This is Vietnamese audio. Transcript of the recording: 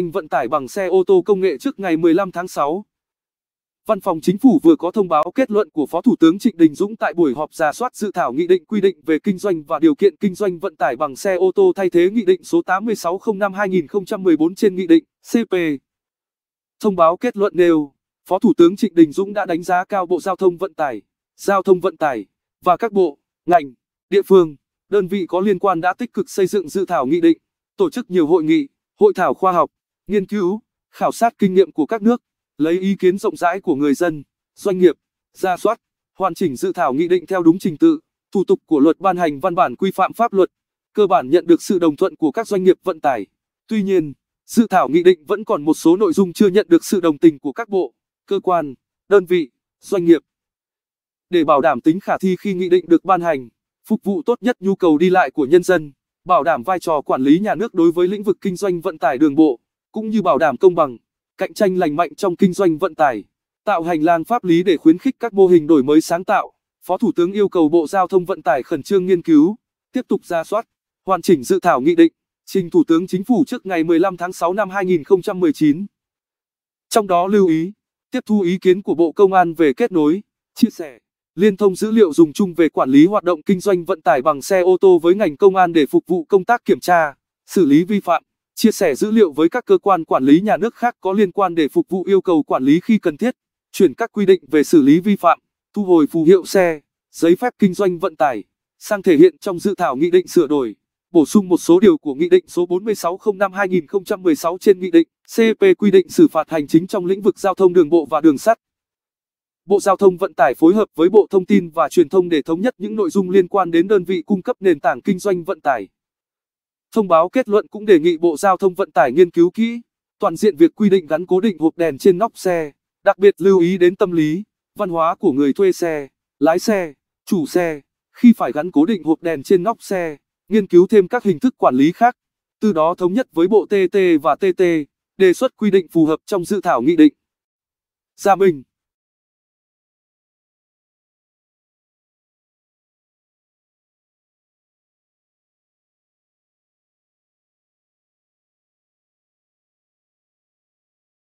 Anh vận tải bằng xe ô tô công nghệ trước ngày 15 tháng 6. Văn phòng Chính phủ vừa có thông báo kết luận của Phó Thủ tướng Trịnh Đình Dũng tại buổi họp giả soát dự thảo nghị định quy định về kinh doanh và điều kiện kinh doanh vận tải bằng xe ô tô thay thế nghị định số 8605-2014 trên nghị định CP. Thông báo kết luận nêu, Phó Thủ tướng Trịnh Đình Dũng đã đánh giá cao Bộ Giao thông Vận tải, Giao thông Vận tải và các bộ, ngành, địa phương, đơn vị có liên quan đã tích cực xây dựng dự thảo nghị định, tổ chức nhiều hội nghị, hội thảo khoa học, nghiên cứu, khảo sát kinh nghiệm của các nước, lấy ý kiến rộng rãi của người dân, doanh nghiệp, ra soát, hoàn chỉnh dự thảo nghị định theo đúng trình tự, thủ tục của luật ban hành văn bản quy phạm pháp luật, cơ bản nhận được sự đồng thuận của các doanh nghiệp vận tải. Tuy nhiên, dự thảo nghị định vẫn còn một số nội dung chưa nhận được sự đồng tình của các bộ, cơ quan, đơn vị, doanh nghiệp. Để bảo đảm tính khả thi khi nghị định được ban hành, phục vụ tốt nhất nhu cầu đi lại của nhân dân, bảo đảm vai trò quản lý nhà nước đối với lĩnh vực kinh doanh vận tải đường bộ, cũng như bảo đảm công bằng, cạnh tranh lành mạnh trong kinh doanh vận tải, tạo hành lang pháp lý để khuyến khích các mô hình đổi mới sáng tạo. Phó Thủ tướng yêu cầu Bộ Giao thông Vận tải khẩn trương nghiên cứu, tiếp tục ra soát, hoàn chỉnh dự thảo nghị định, trình Thủ tướng Chính phủ trước ngày 15 tháng 6 năm 2019. Trong đó lưu ý, tiếp thu ý kiến của Bộ Công an về kết nối, chia sẻ, liên thông dữ liệu dùng chung về quản lý hoạt động kinh doanh vận tải bằng xe ô tô với ngành công an để phục vụ công tác kiểm tra, xử lý vi phạm, chia sẻ dữ liệu với các cơ quan quản lý nhà nước khác có liên quan để phục vụ yêu cầu quản lý khi cần thiết, chuyển các quy định về xử lý vi phạm, thu hồi phù hiệu xe, giấy phép kinh doanh vận tải, sang thể hiện trong dự thảo nghị định sửa đổi, bổ sung một số điều của nghị định số 4605-2016 trên nghị định CP quy định xử phạt hành chính trong lĩnh vực giao thông đường bộ và đường sắt. Bộ Giao thông Vận tải phối hợp với Bộ Thông tin và Truyền thông để thống nhất những nội dung liên quan đến đơn vị cung cấp nền tảng kinh doanh vận tải. Thông báo kết luận cũng đề nghị Bộ Giao thông Vận tải nghiên cứu kỹ, toàn diện việc quy định gắn cố định hộp đèn trên nóc xe, đặc biệt lưu ý đến tâm lý, văn hóa của người thuê xe, lái xe, chủ xe, khi phải gắn cố định hộp đèn trên nóc xe, nghiên cứu thêm các hình thức quản lý khác, từ đó thống nhất với Bộ TT và TT, đề xuất quy định phù hợp trong dự thảo nghị định. Gia Minh